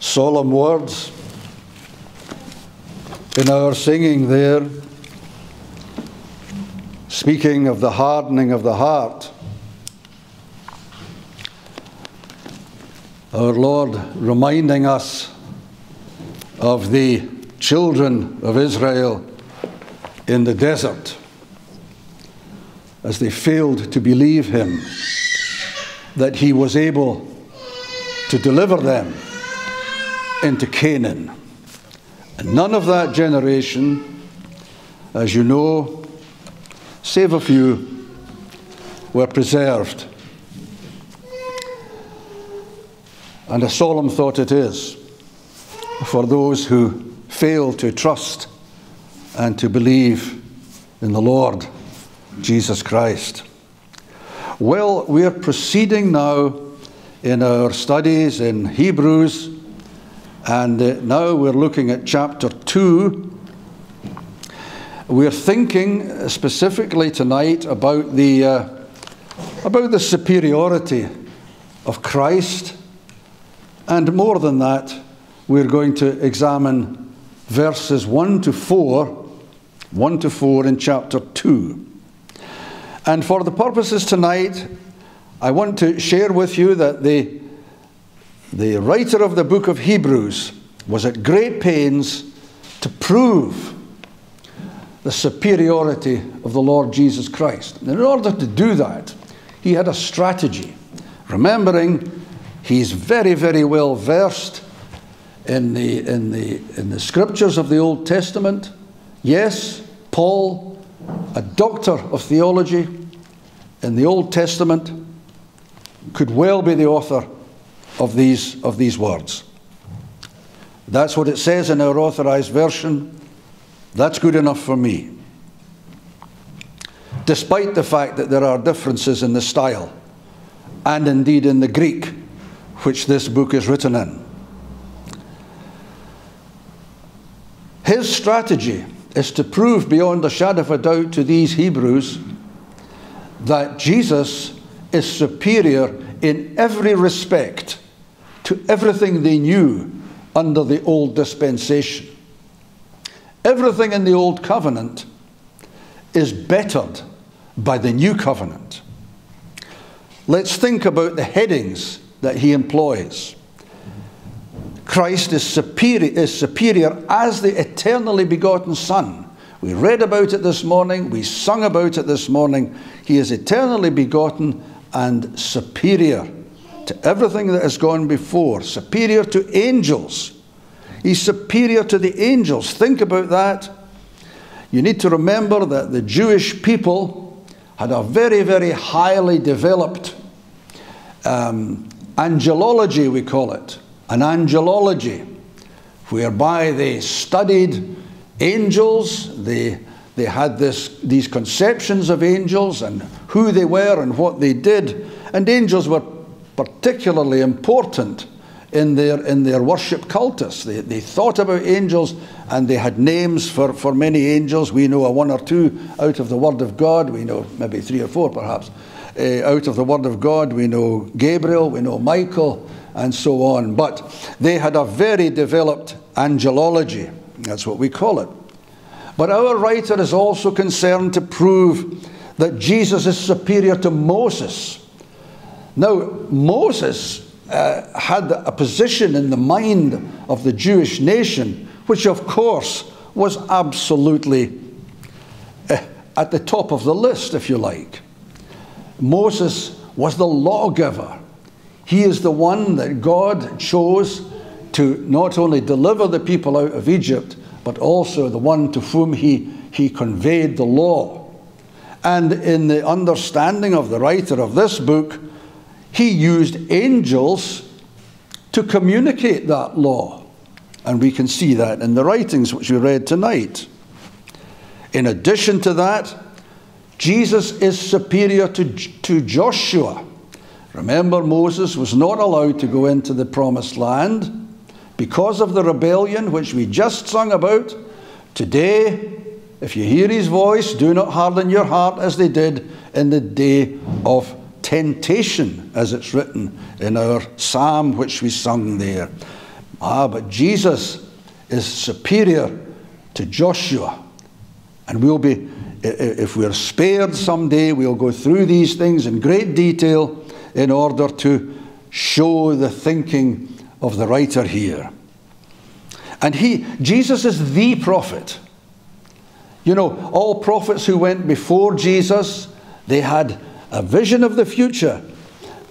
solemn words in our singing there, speaking of the hardening of the heart. Our Lord reminding us of the children of Israel in the desert as they failed to believe Him that He was able to deliver them into Canaan. And none of that generation, as you know, save a few, were preserved. And a solemn thought it is for those who fail to trust and to believe in the Lord Jesus Christ. Well, we're proceeding now in our studies in Hebrews, and uh, now we're looking at chapter 2. We're thinking specifically tonight about the, uh, about the superiority of Christ, and more than that, we're going to examine verses 1 to 4, 1 to 4 in chapter 2. And for the purposes tonight, I want to share with you that the, the writer of the book of Hebrews was at great pains to prove the superiority of the Lord Jesus Christ. And in order to do that, he had a strategy, remembering he's very, very well versed in the, in the, in the scriptures of the Old Testament. Yes, Paul, a doctor of theology in the Old Testament, could well be the author of these, of these words. That's what it says in our authorized version. That's good enough for me. Despite the fact that there are differences in the style and indeed in the Greek which this book is written in. His strategy is to prove beyond a shadow of a doubt to these Hebrews that Jesus is superior in every respect to everything they knew under the old dispensation. Everything in the old covenant is bettered by the new covenant. Let's think about the headings that he employs. Christ is superior, is superior as the eternally begotten Son. We read about it this morning, we sung about it this morning. He is eternally begotten and superior to everything that has gone before, superior to angels. He's superior to the angels. Think about that. You need to remember that the Jewish people had a very, very highly developed um, angelology, we call it, an angelology, whereby they studied angels, they, they had this, these conceptions of angels and who they were and what they did. And angels were particularly important in their, in their worship cultus. They, they thought about angels and they had names for, for many angels. We know a one or two out of the Word of God. We know maybe three or four perhaps. Uh, out of the Word of God, we know Gabriel, we know Michael, and so on. But they had a very developed angelology. That's what we call it. But our writer is also concerned to prove that Jesus is superior to Moses. Now, Moses uh, had a position in the mind of the Jewish nation, which of course was absolutely uh, at the top of the list, if you like. Moses was the lawgiver. He is the one that God chose to not only deliver the people out of Egypt, but also the one to whom he, he conveyed the law. And in the understanding of the writer of this book, he used angels to communicate that law. And we can see that in the writings which we read tonight. In addition to that, Jesus is superior to, to Joshua. Remember, Moses was not allowed to go into the promised land because of the rebellion which we just sung about. Today, if you hear his voice, do not harden your heart as they did in the day of temptation, as it's written in our psalm which we sung there. Ah, but Jesus is superior to Joshua. And we'll be, if we're spared someday, we'll go through these things in great detail in order to show the thinking of the writer here. And he, Jesus is the prophet. You know, all prophets who went before Jesus, they had a vision of the future,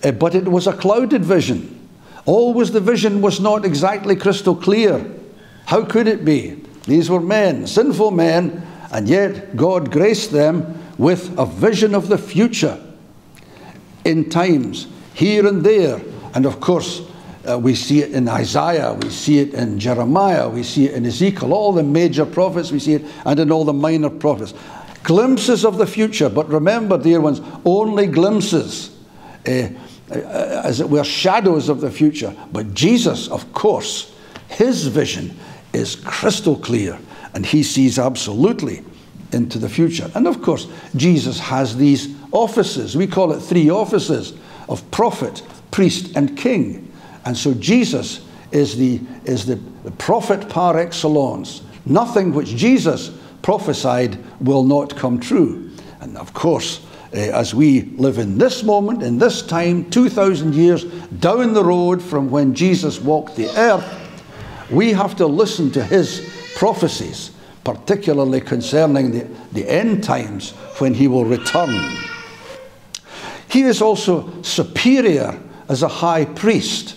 eh, but it was a clouded vision. Always the vision was not exactly crystal clear. How could it be? These were men, sinful men, and yet God graced them with a vision of the future in times, here and there. And of course, uh, we see it in Isaiah, we see it in Jeremiah, we see it in Ezekiel, all the major prophets, we see it, and in all the minor prophets. Glimpses of the future, but remember, dear ones, only glimpses, uh, as it were, shadows of the future. But Jesus, of course, his vision is crystal clear, and he sees absolutely into the future. And of course, Jesus has these offices. We call it three offices of prophet, priest, and king. And so Jesus is the, is the prophet par excellence. Nothing which Jesus prophesied will not come true. And of course, uh, as we live in this moment, in this time, 2,000 years down the road from when Jesus walked the earth, we have to listen to his prophecies, particularly concerning the, the end times when he will return. He is also superior as a high priest.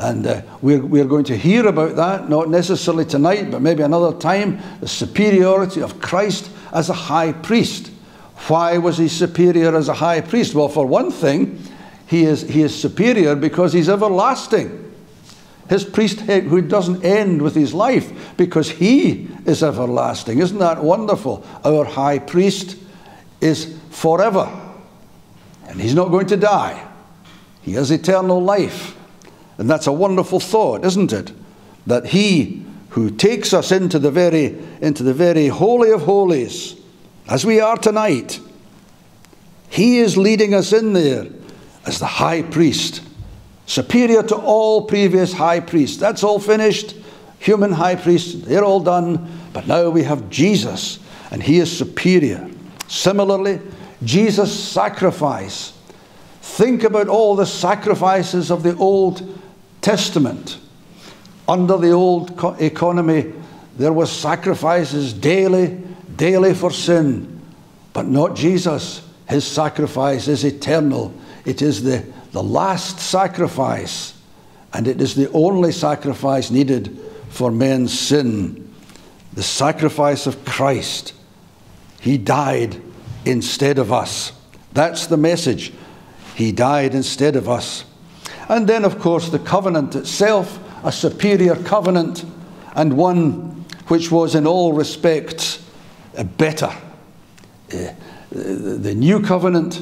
And uh, we're, we're going to hear about that, not necessarily tonight, but maybe another time, the superiority of Christ as a high priest. Why was he superior as a high priest? Well, for one thing, he is, he is superior because he's everlasting. His priesthood doesn't end with his life because he is everlasting. Isn't that wonderful? Our high priest is forever. And he's not going to die. He has eternal life. And that's a wonderful thought, isn't it? That he who takes us into the very, into the very holy of holies, as we are tonight, he is leading us in there as the high priest, superior to all previous high priests. That's all finished. Human high priests, they're all done. But now we have Jesus, and he is superior. Similarly, Jesus' sacrifice. Think about all the sacrifices of the Old Testament. Under the old economy, there was sacrifices daily, daily for sin, but not Jesus. His sacrifice is eternal. It is the, the last sacrifice, and it is the only sacrifice needed for men's sin. The sacrifice of Christ. He died instead of us. That's the message. He died instead of us. And then, of course, the covenant itself, a superior covenant, and one which was in all respects better. Uh, the new covenant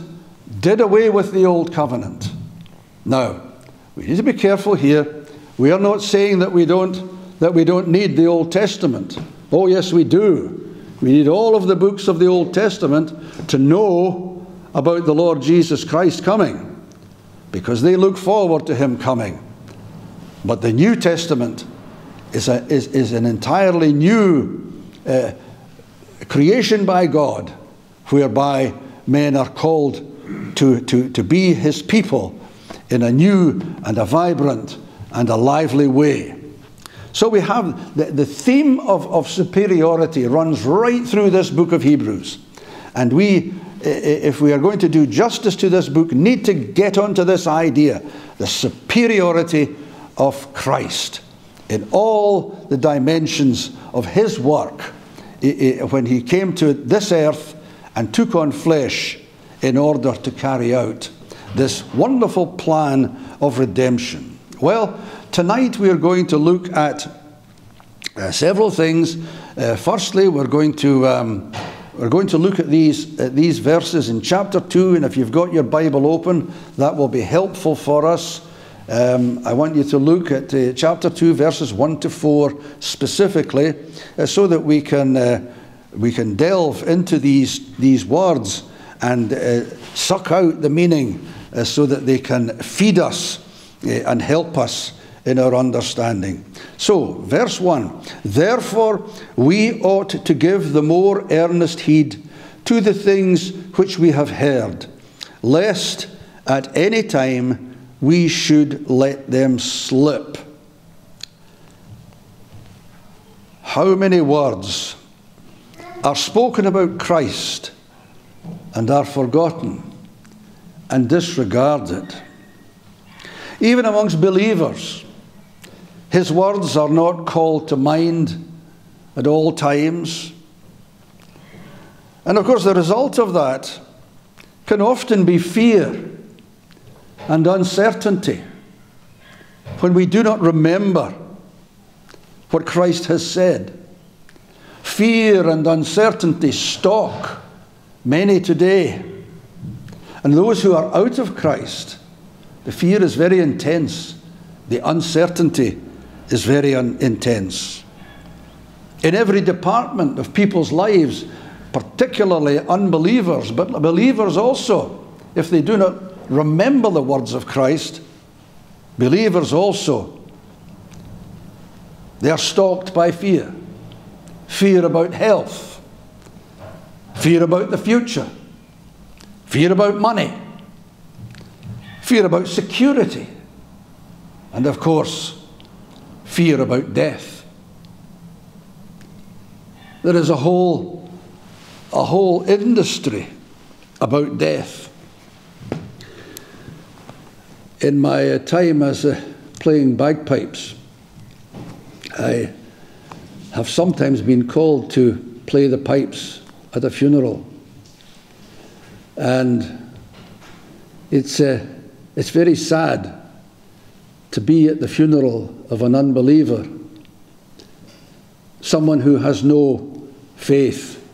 did away with the old covenant. Now, we need to be careful here. We are not saying that we don't that we don't need the Old Testament. Oh yes, we do. We need all of the books of the Old Testament to know about the Lord Jesus Christ coming because they look forward to him coming. But the New Testament is, a, is, is an entirely new uh, creation by God, whereby men are called to, to, to be his people in a new and a vibrant and a lively way. So we have the, the theme of, of superiority runs right through this book of Hebrews. And we if we are going to do justice to this book, need to get onto this idea the superiority of Christ in all the dimensions of his work when he came to this earth and took on flesh in order to carry out this wonderful plan of redemption. Well, tonight we are going to look at uh, several things. Uh, firstly, we're going to um, we're going to look at these, at these verses in chapter 2, and if you've got your Bible open, that will be helpful for us. Um, I want you to look at uh, chapter 2, verses 1 to 4 specifically, uh, so that we can, uh, we can delve into these, these words and uh, suck out the meaning uh, so that they can feed us uh, and help us in our understanding. So, verse 1 Therefore, we ought to give the more earnest heed to the things which we have heard, lest at any time we should let them slip. How many words are spoken about Christ and are forgotten and disregarded? Even amongst believers, his words are not called to mind at all times. And of course, the result of that can often be fear and uncertainty when we do not remember what Christ has said. Fear and uncertainty stalk many today. And those who are out of Christ, the fear is very intense, the uncertainty is very intense. In every department of people's lives, particularly unbelievers, but believers also, if they do not remember the words of Christ, believers also, they are stalked by fear. Fear about health, fear about the future, fear about money, fear about security, and of course, fear about death. There is a whole, a whole industry about death. In my time as uh, playing bagpipes, I have sometimes been called to play the pipes at a funeral. And it's, uh, it's very sad to be at the funeral of an unbeliever, someone who has no faith,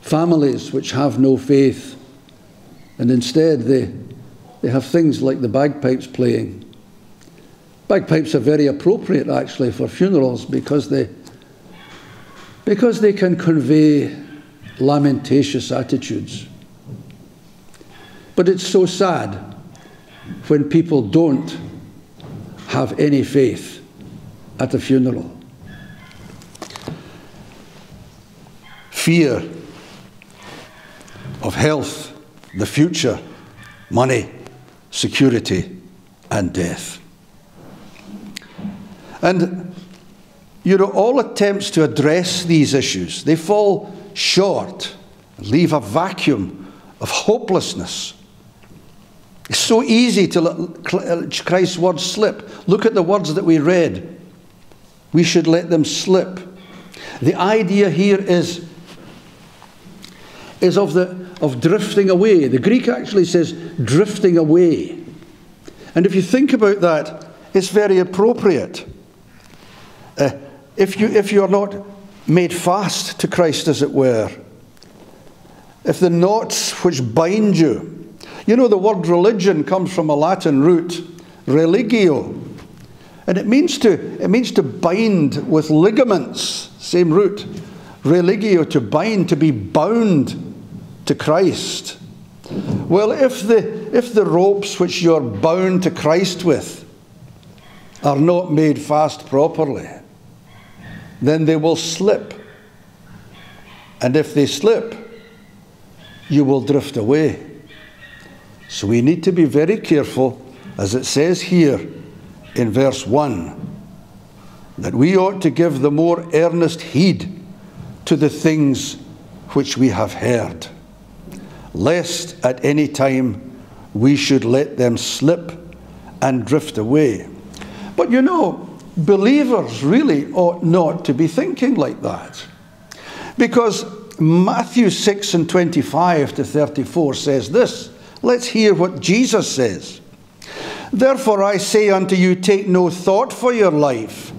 families which have no faith, and instead they, they have things like the bagpipes playing. Bagpipes are very appropriate actually for funerals because they, because they can convey lamentatious attitudes. But it's so sad when people don't have any faith at a funeral. Fear of health, the future, money, security, and death. And you know, all attempts to address these issues, they fall short, leave a vacuum of hopelessness it's so easy to let Christ's words slip. Look at the words that we read. We should let them slip. The idea here is, is of, the, of drifting away. The Greek actually says drifting away. And if you think about that, it's very appropriate. Uh, if, you, if you're not made fast to Christ, as it were, if the knots which bind you, you know, the word religion comes from a Latin root, religio. And it means to, it means to bind with ligaments, same root. Religio, to bind, to be bound to Christ. Well, if the, if the ropes which you're bound to Christ with are not made fast properly, then they will slip. And if they slip, you will drift away. So we need to be very careful, as it says here in verse 1, that we ought to give the more earnest heed to the things which we have heard, lest at any time we should let them slip and drift away. But you know, believers really ought not to be thinking like that. Because Matthew 6 and 25 to 34 says this Let's hear what Jesus says. Therefore I say unto you, take no thought for your life,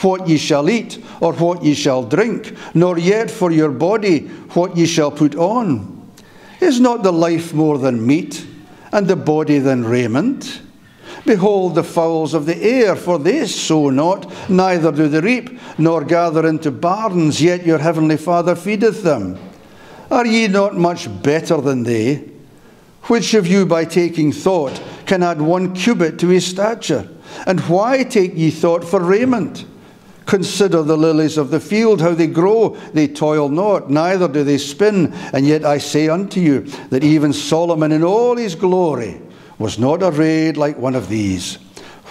what ye shall eat, or what ye shall drink, nor yet for your body, what ye shall put on. Is not the life more than meat, and the body than raiment? Behold the fowls of the air, for they sow not, neither do they reap, nor gather into barns, yet your heavenly Father feedeth them. Are ye not much better than they? Which of you, by taking thought, can add one cubit to his stature? And why take ye thought for raiment? Consider the lilies of the field, how they grow. They toil not, neither do they spin. And yet I say unto you that even Solomon in all his glory was not arrayed like one of these.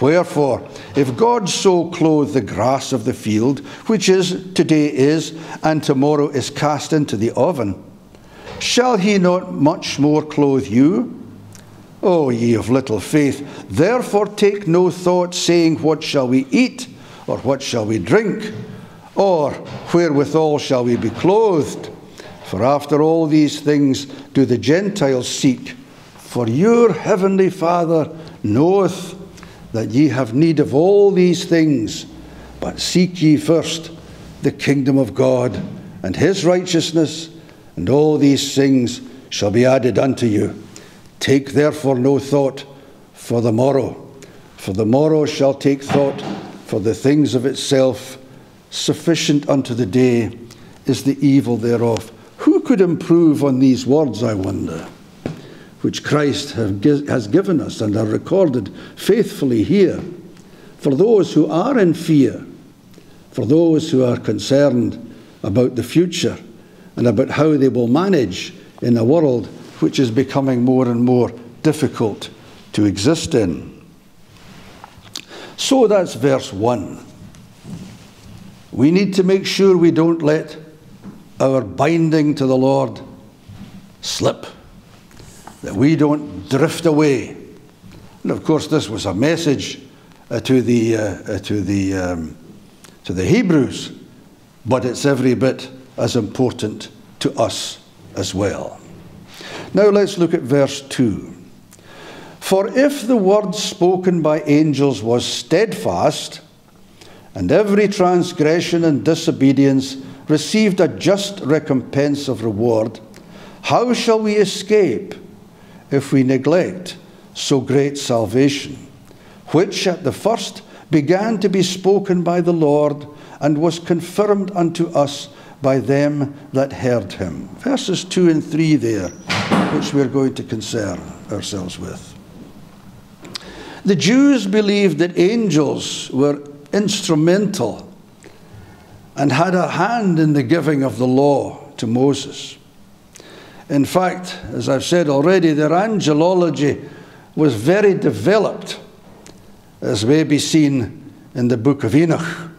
Wherefore, if God so clothe the grass of the field, which is today is, and tomorrow is cast into the oven, shall he not much more clothe you? O ye of little faith, therefore take no thought, saying, What shall we eat? Or what shall we drink? Or wherewithal shall we be clothed? For after all these things do the Gentiles seek. For your heavenly Father knoweth that ye have need of all these things. But seek ye first the kingdom of God and his righteousness, and all these things shall be added unto you. Take therefore no thought for the morrow, for the morrow shall take thought for the things of itself. Sufficient unto the day is the evil thereof. Who could improve on these words, I wonder, which Christ has given us and are recorded faithfully here for those who are in fear, for those who are concerned about the future and about how they will manage in a world which is becoming more and more difficult to exist in. So that's verse 1. We need to make sure we don't let our binding to the Lord slip, that we don't drift away. And of course, this was a message uh, to the, uh, uh, to, the, um, to the Hebrews, but it's every bit as important to us as well. Now let's look at verse 2. For if the word spoken by angels was steadfast, and every transgression and disobedience received a just recompense of reward, how shall we escape if we neglect so great salvation, which at the first began to be spoken by the Lord and was confirmed unto us by them that heard him? Verses 2 and 3 there which we're going to concern ourselves with. The Jews believed that angels were instrumental and had a hand in the giving of the law to Moses. In fact, as I've said already, their angelology was very developed, as may be seen in the book of Enoch.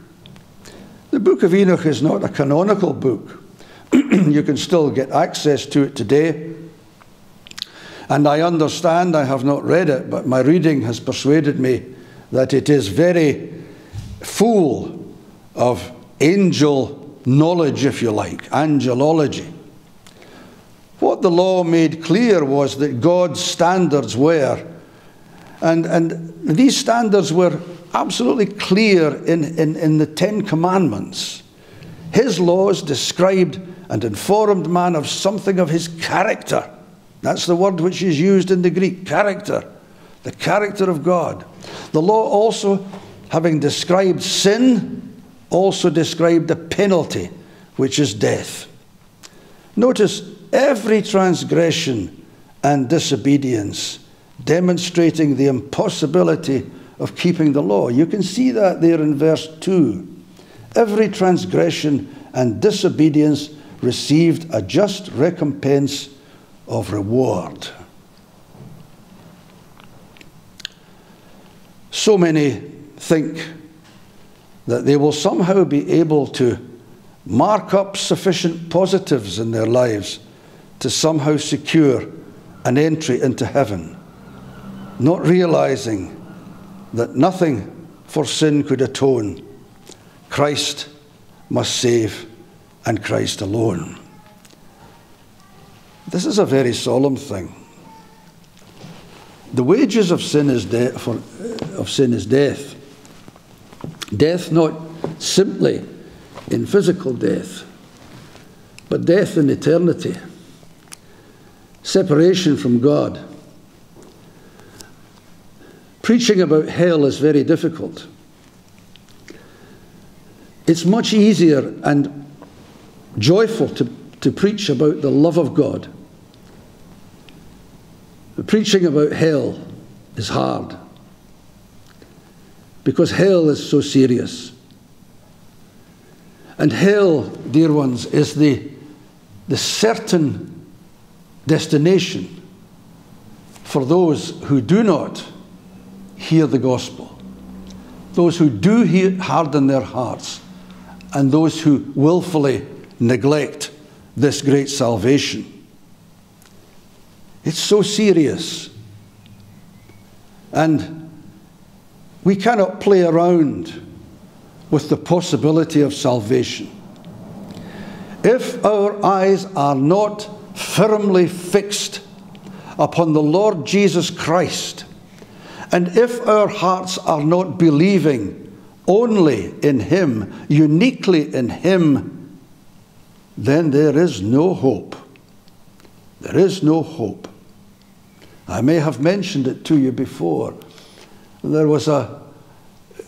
The book of Enoch is not a canonical book. you can still get access to it today. And I understand, I have not read it, but my reading has persuaded me that it is very full of angel knowledge, if you like, angelology. What the law made clear was that God's standards were, and, and these standards were absolutely clear in, in, in the Ten Commandments. His laws described and informed man of something of his character that's the word which is used in the Greek character, the character of God. The law also, having described sin, also described the penalty, which is death. Notice every transgression and disobedience demonstrating the impossibility of keeping the law. You can see that there in verse 2. Every transgression and disobedience received a just recompense of reward. So many think that they will somehow be able to mark up sufficient positives in their lives to somehow secure an entry into heaven, not realizing that nothing for sin could atone. Christ must save, and Christ alone. This is a very solemn thing. The wages of sin is, de- for, of sin is death. Death not simply in physical death, but death in eternity. Separation from God. Preaching about hell is very difficult. It's much easier and joyful to, to preach about the love of God Preaching about hell is hard. because hell is so serious. And hell, dear ones, is the, the certain destination for those who do not hear the gospel, those who do hear, harden their hearts, and those who willfully neglect this great salvation. It's so serious. And we cannot play around with the possibility of salvation. If our eyes are not firmly fixed upon the Lord Jesus Christ, and if our hearts are not believing only in Him, uniquely in Him, then there is no hope. There is no hope. I may have mentioned it to you before. There was a,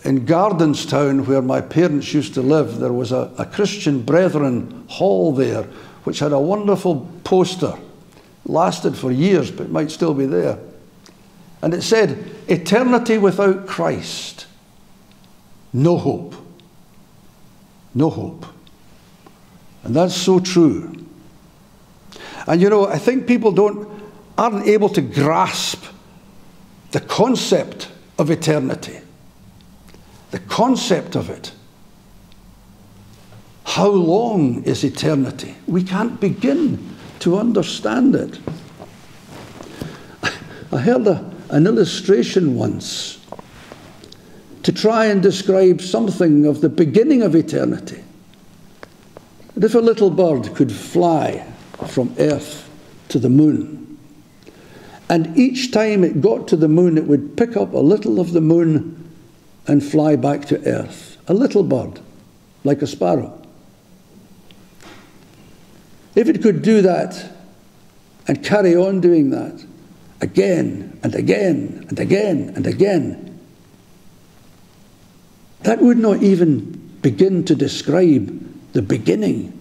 in Gardenstown, where my parents used to live, there was a, a Christian Brethren hall there, which had a wonderful poster. Lasted for years, but might still be there. And it said, Eternity without Christ, no hope. No hope. And that's so true. And you know, I think people don't aren't able to grasp the concept of eternity. The concept of it. How long is eternity? We can't begin to understand it. I heard a, an illustration once to try and describe something of the beginning of eternity. And if a little bird could fly from earth to the moon, and each time it got to the moon, it would pick up a little of the moon and fly back to earth. A little bird, like a sparrow. If it could do that and carry on doing that again and again and again and again, that would not even begin to describe the beginning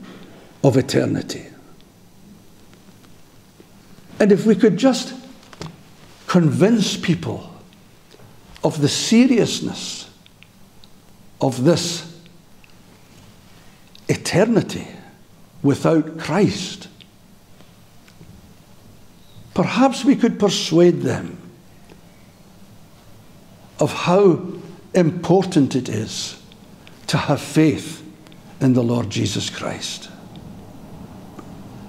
of eternity. And if we could just convince people of the seriousness of this eternity without Christ, perhaps we could persuade them of how important it is to have faith in the Lord Jesus Christ.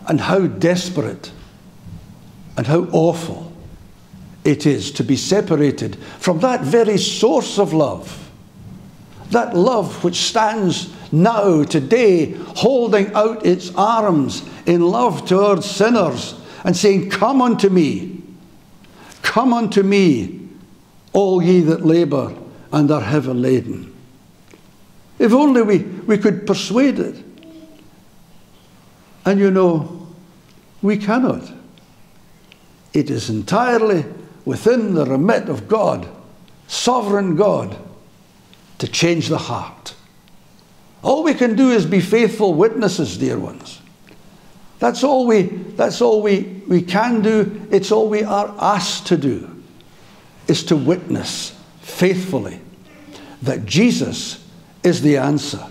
And how desperate and how awful it is to be separated from that very source of love. That love which stands now, today, holding out its arms in love towards sinners and saying, Come unto me, come unto me, all ye that labour and are heavy laden. If only we, we could persuade it. And you know, we cannot. It is entirely within the remit of God, sovereign God, to change the heart. All we can do is be faithful witnesses, dear ones. That's all we, that's all we, we can do. It's all we are asked to do, is to witness faithfully that Jesus is the answer.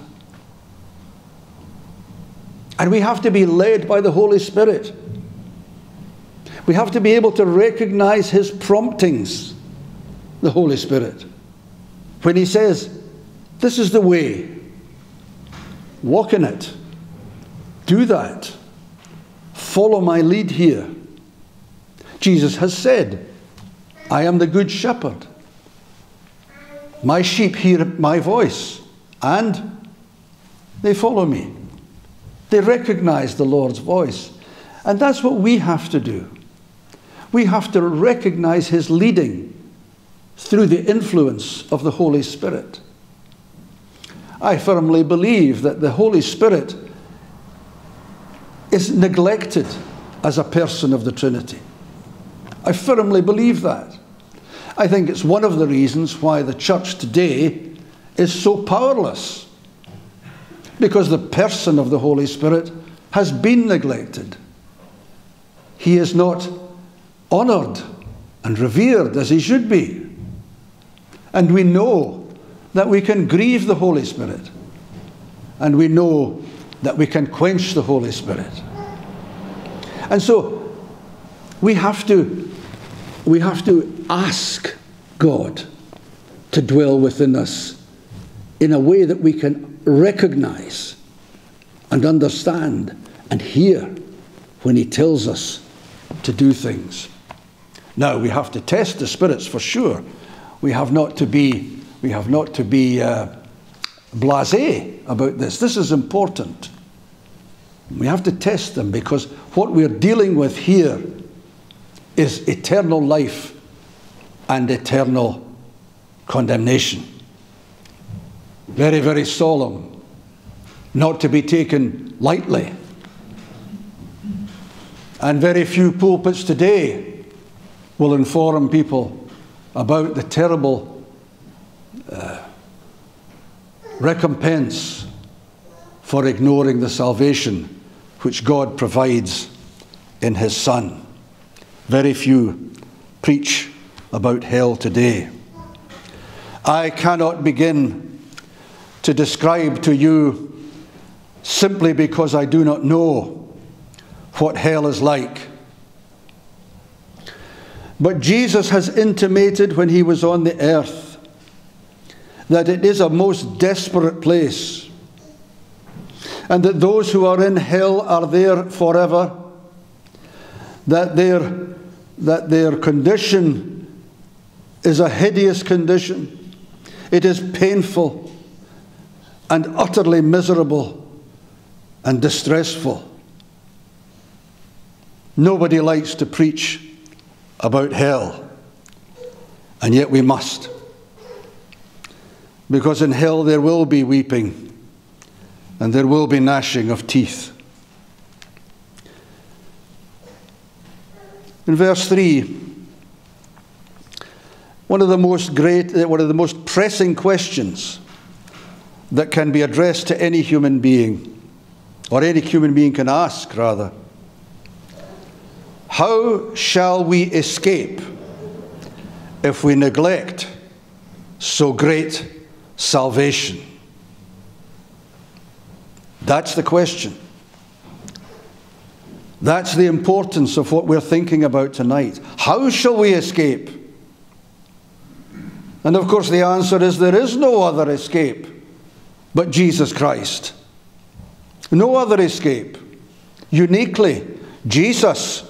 And we have to be led by the Holy Spirit. We have to be able to recognize His promptings, the Holy Spirit. When He says, This is the way, walk in it, do that, follow my lead here. Jesus has said, I am the good shepherd. My sheep hear my voice and they follow me. They recognize the Lord's voice. And that's what we have to do. We have to recognize His leading through the influence of the Holy Spirit. I firmly believe that the Holy Spirit is neglected as a person of the Trinity. I firmly believe that. I think it's one of the reasons why the church today is so powerless. Because the person of the Holy Spirit has been neglected. He is not honoured and revered as he should be. And we know that we can grieve the Holy Spirit. And we know that we can quench the Holy Spirit. And so we have to, we have to ask God to dwell within us in a way that we can recognize and understand and hear when He tells us to do things. Now we have to test the spirits for sure. We have not to be we have not to be uh, blasé about this. This is important. We have to test them because what we're dealing with here is eternal life and eternal condemnation. Very, very solemn, not to be taken lightly. And very few pulpits today will inform people about the terrible uh, recompense for ignoring the salvation which God provides in His Son. Very few preach about hell today. I cannot begin to describe to you simply because I do not know what hell is like. But Jesus has intimated when he was on the earth that it is a most desperate place and that those who are in hell are there forever, that their, that their condition is a hideous condition, it is painful and utterly miserable and distressful. Nobody likes to preach about hell, and yet we must. Because in hell there will be weeping and there will be gnashing of teeth. In verse 3, one of the most great, uh, one of the most pressing questions that can be addressed to any human being, or any human being can ask, rather. How shall we escape if we neglect so great salvation? That's the question. That's the importance of what we're thinking about tonight. How shall we escape? And of course, the answer is there is no other escape but Jesus Christ. No other escape. Uniquely, Jesus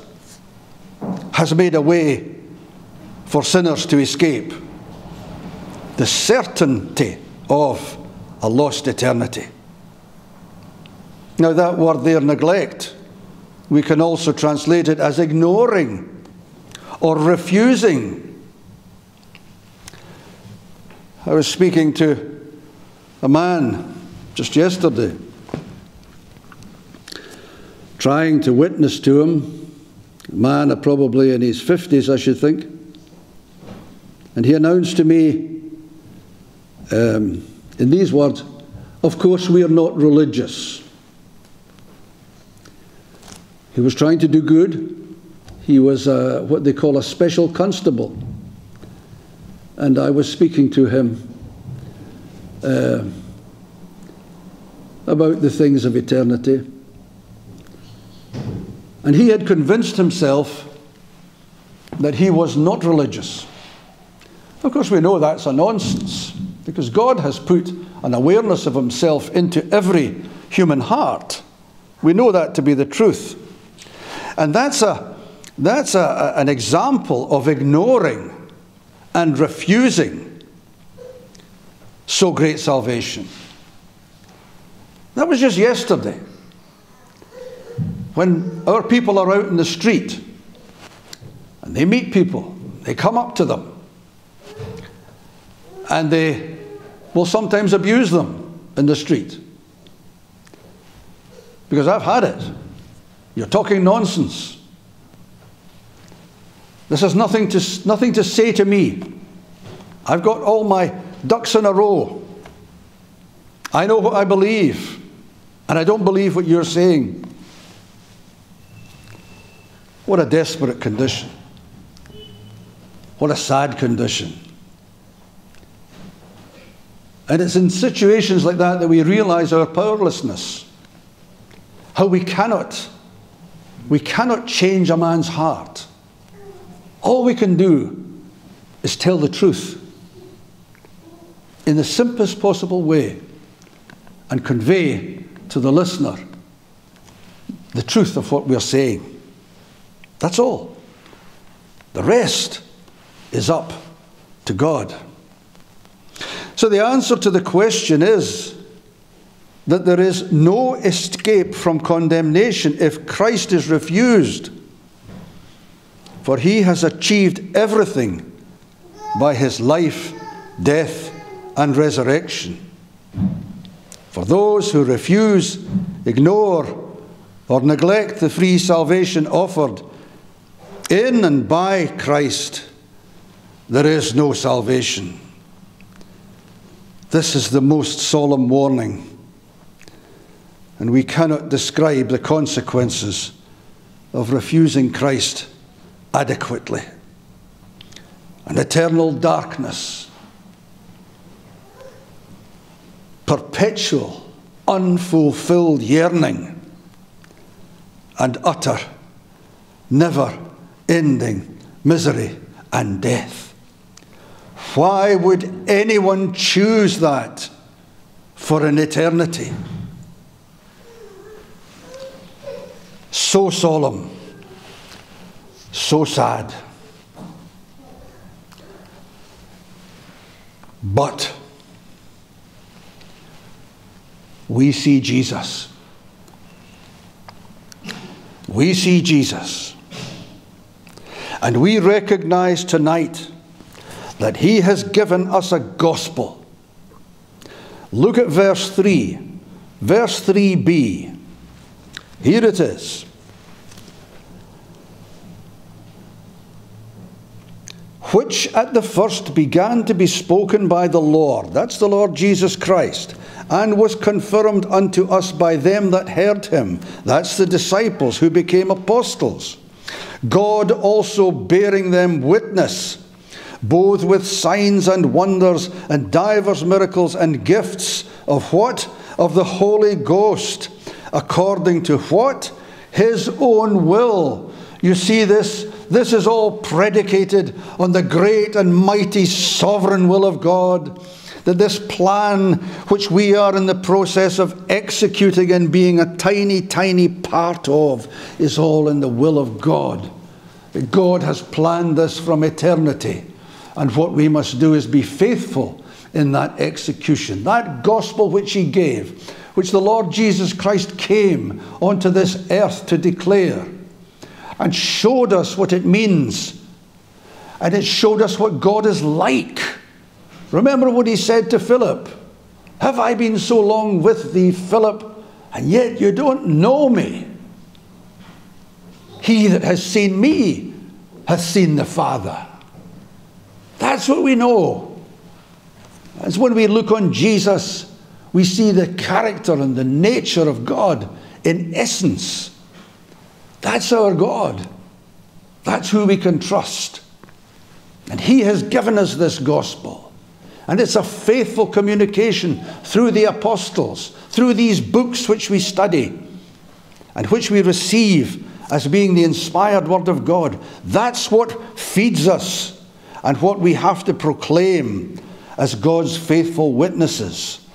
has made a way for sinners to escape the certainty of a lost eternity. Now, that word there, neglect, we can also translate it as ignoring or refusing. I was speaking to a man just yesterday, trying to witness to him, a man probably in his 50s, I should think. And he announced to me um, in these words, Of course, we are not religious. He was trying to do good. He was uh, what they call a special constable. And I was speaking to him uh, about the things of eternity. And he had convinced himself that he was not religious. Of course, we know that's a nonsense because God has put an awareness of himself into every human heart. We know that to be the truth. And that's, a, that's a, an example of ignoring and refusing so great salvation. That was just yesterday. When our people are out in the street and they meet people, they come up to them and they will sometimes abuse them in the street. Because I've had it. You're talking nonsense. This has nothing to, nothing to say to me. I've got all my ducks in a row. I know what I believe, and I don't believe what you're saying. What a desperate condition. What a sad condition. And it's in situations like that that we realize our powerlessness. How we cannot, we cannot change a man's heart. All we can do is tell the truth in the simplest possible way and convey to the listener the truth of what we're saying. That's all. The rest is up to God. So the answer to the question is that there is no escape from condemnation if Christ is refused, for he has achieved everything by his life, death, and resurrection. For those who refuse, ignore, or neglect the free salvation offered in and by Christ, there is no salvation. This is the most solemn warning, and we cannot describe the consequences of refusing Christ adequately. An eternal darkness, perpetual, unfulfilled yearning, and utter, never ending misery and death. Why would anyone choose that for an eternity? So solemn, so sad. But we see Jesus. We see Jesus. And we recognize tonight that he has given us a gospel. Look at verse 3, verse 3b. Here it is. Which at the first began to be spoken by the Lord, that's the Lord Jesus Christ, and was confirmed unto us by them that heard him, that's the disciples who became apostles. God also bearing them witness both with signs and wonders and divers miracles and gifts of what? Of the Holy Ghost, according to what? His own will. You see this? This is all predicated on the great and mighty sovereign will of God. That this plan, which we are in the process of executing and being a tiny, tiny part of, is all in the will of God. God has planned this from eternity. And what we must do is be faithful in that execution. That gospel which he gave, which the Lord Jesus Christ came onto this earth to declare, and showed us what it means. And it showed us what God is like. Remember what he said to Philip Have I been so long with thee, Philip, and yet you don't know me? He that has seen me hath seen the Father. That's what we know. As when we look on Jesus, we see the character and the nature of God in essence. That's our God. That's who we can trust. And He has given us this gospel. And it's a faithful communication through the apostles, through these books which we study and which we receive as being the inspired Word of God. That's what feeds us and what we have to proclaim as God's faithful witnesses.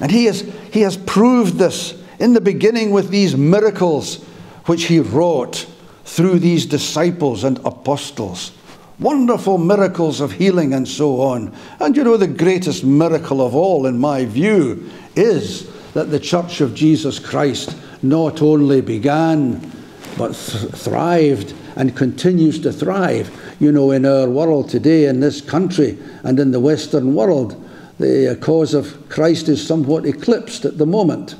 And he has, he has proved this in the beginning with these miracles which he wrought through these disciples and apostles. Wonderful miracles of healing and so on. And you know, the greatest miracle of all, in my view, is that the Church of Jesus Christ not only began but th- thrived and continues to thrive you know, in our world today, in this country and in the Western world, the uh, cause of Christ is somewhat eclipsed at the moment.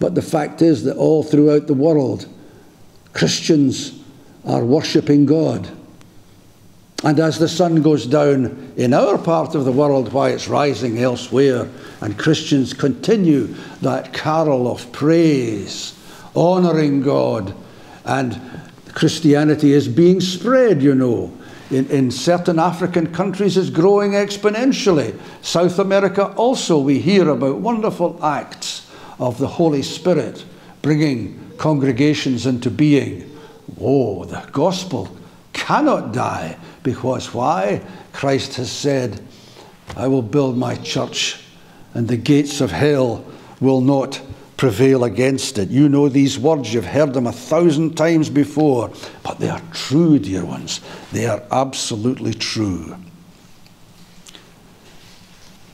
But the fact is that all throughout the world, Christians are worshipping God. And as the sun goes down in our part of the world, why it's rising elsewhere, and Christians continue that carol of praise, honouring God, and Christianity is being spread, you know, in, in certain African countries is growing exponentially. South America also, we hear about wonderful acts of the Holy Spirit bringing congregations into being. Oh, the gospel cannot die because why? Christ has said, I will build my church and the gates of hell will not prevail against it. You know these words, you've heard them a thousand times before, but they are true, dear ones. They are absolutely true.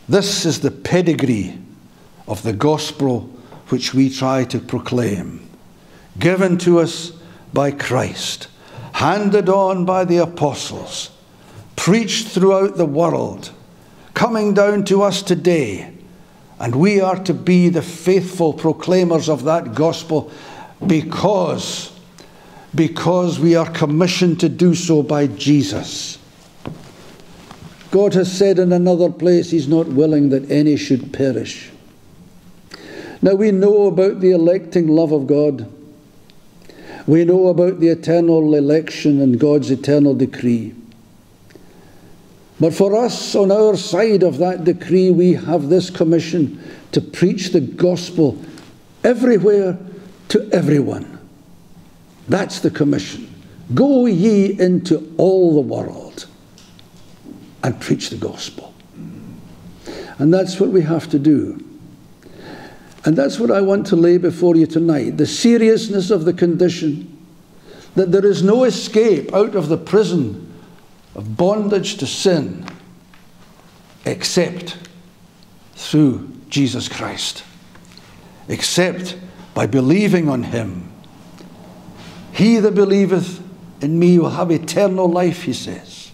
This is the pedigree of the gospel which we try to proclaim, given to us by Christ, handed on by the apostles, preached throughout the world, coming down to us today and we are to be the faithful proclaimers of that gospel because, because we are commissioned to do so by Jesus. God has said in another place, He's not willing that any should perish. Now we know about the electing love of God. We know about the eternal election and God's eternal decree. But for us, on our side of that decree, we have this commission to preach the gospel everywhere to everyone. That's the commission. Go ye into all the world and preach the gospel. And that's what we have to do. And that's what I want to lay before you tonight the seriousness of the condition, that there is no escape out of the prison of bondage to sin except through Jesus Christ, except by believing on Him. He that believeth in me will have eternal life, he says.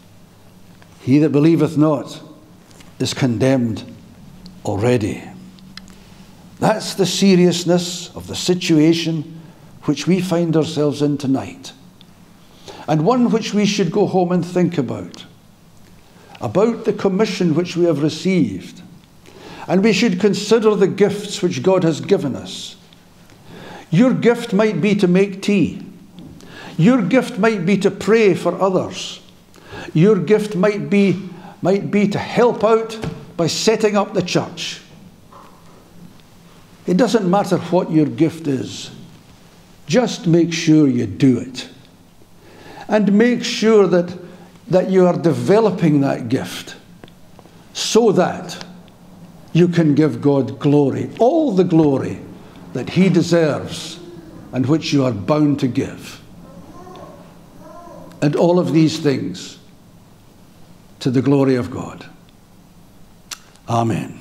He that believeth not is condemned already. That's the seriousness of the situation which we find ourselves in tonight and one which we should go home and think about. About the commission which we have received. And we should consider the gifts which God has given us. Your gift might be to make tea. Your gift might be to pray for others. Your gift might be, might be to help out by setting up the church. It doesn't matter what your gift is, just make sure you do it and make sure that, that you are developing that gift so that you can give God glory, all the glory that He deserves and which you are bound to give. And all of these things to the glory of God. Amen.